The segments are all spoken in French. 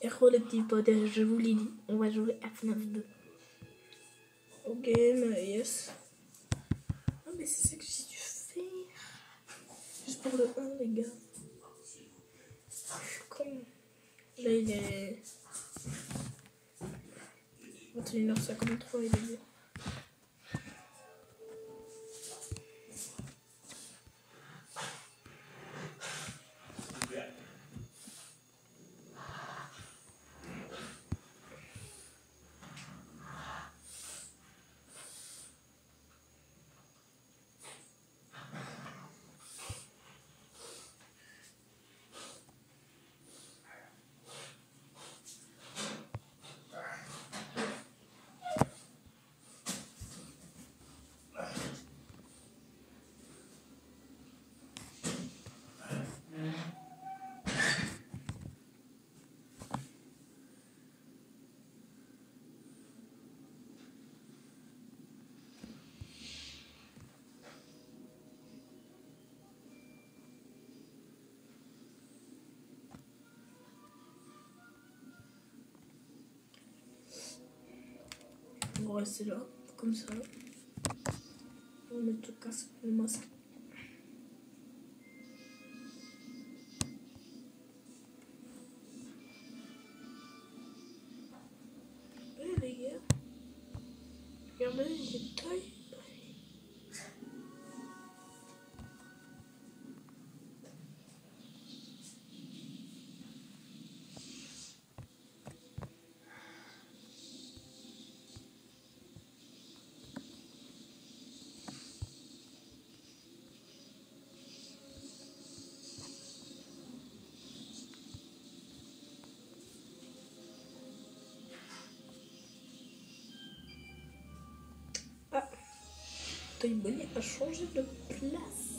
Héros les petits potes, je vous l'ai dit, on va jouer à FNAF 2. Au game, yes. Ah mais c'est ça que j'ai dû faire. Juste pour le 1 les gars. Je suis con. Là il est... 21h53 il est bien. Rester là, comme ça. On mettre le casque, le masque. Eh les gars, regardez, il est Toy Bonnie a changé de place.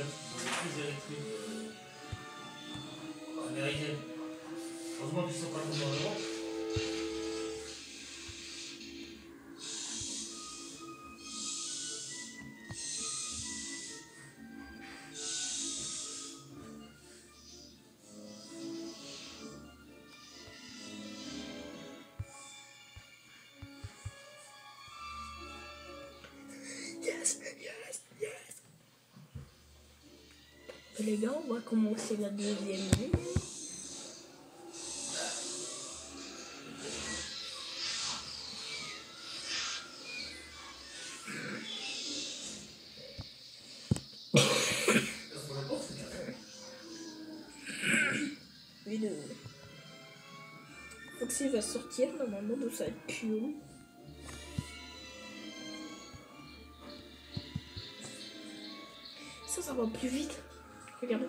plus électrique. Américaine. Heureusement qu'ils sont pas tombés. Les gars, on va commencer la deuxième nuit. Vidéo. Foxy va sortir normalement de sa queue. Ça, ça va plus vite. Regardez.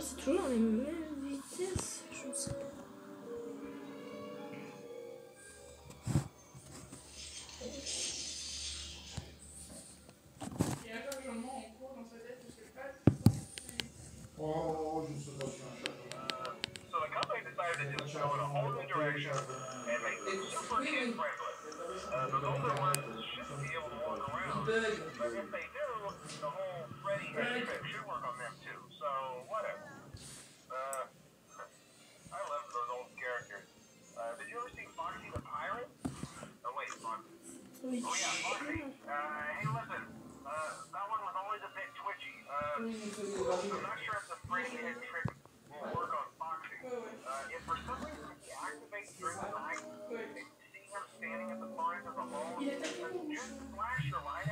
C'est toujours les mêmes vitesses. Je ne sais pas. Il y a un changement en cours dans sa tête, je sais pas. Oh, je sais pas si un chat. So the company decided to just go in a whole new direction and make it super kid friendly. Uh, the older ones should be able to walk around. But if they do, the whole Freddy should work on them too. So whatever. Uh, I love those old characters. Uh, did you ever see Foxy the Pirate? Oh mais Oh yeah, Foxy. Uh, hey, listen. Uh, that one was always a bit twitchy. Uh, I'm not sure if the frame hit trick will work on Foxy. Uh, if for some reason he activates during the night, and see him standing at the pines of the Il just flash your light.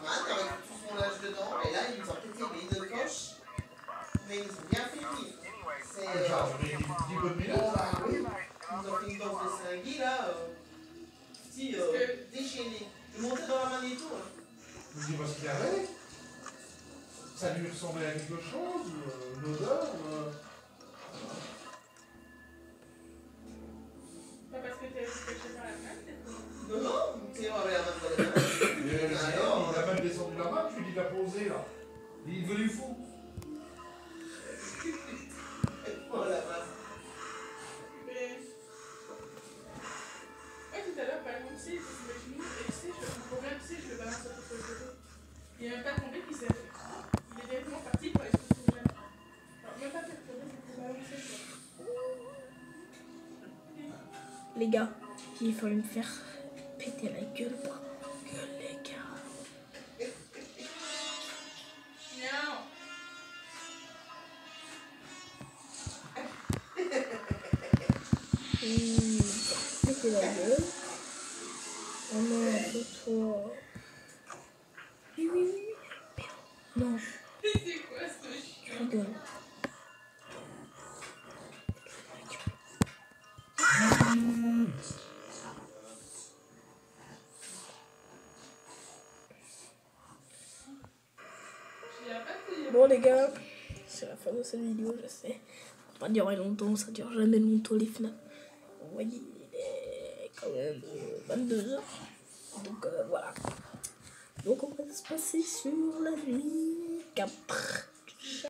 vu avec main, tout son âge dedans. Et là, ils nous ont pété les deux coches. Mais ils nous ont bien fait vivre. C'est. Ah, Euh, genre, on est 10 bonnes minutes. bon, bah Ils nous ont fait une danse de Singui là. Euh, petit, euh, Parce que- déchaîné. Je montais dans la Magnéto. Hein. Je dis, parce qu'il avait. Ça lui ressemblait à quelque chose, ou euh, une odeur, ou. euh, Pas parce que t'es caché par la fenêtre, peut-être. Non, non, Théo Il est devenu fou. Oh la vache. Mais. Ouais, tout à l'heure, par exemple, tu sais, il était sur mes genoux et tu sais, je fais mon problème, tu sais, je le balance un peu sur le côté. Il est même pas tombé, puis c'est. Il est directement parti pour aller sur son problème. Alors, même pas perturbé, c'était balancé, quoi. Les gars, il faut me faire péter la gueule pour La gueule. Oh non, photo. Oui, oui, oui. oui. Merde. Non, C'est quoi ce je rigole. Bon, les gars, c'est la fin de cette vidéo, je sais. Ça va pas durer longtemps, ça dure jamais longtemps les FNAF. Vous voyez, il est quand même 22h. Donc euh, voilà. Donc on va se passer sur la nuit 4.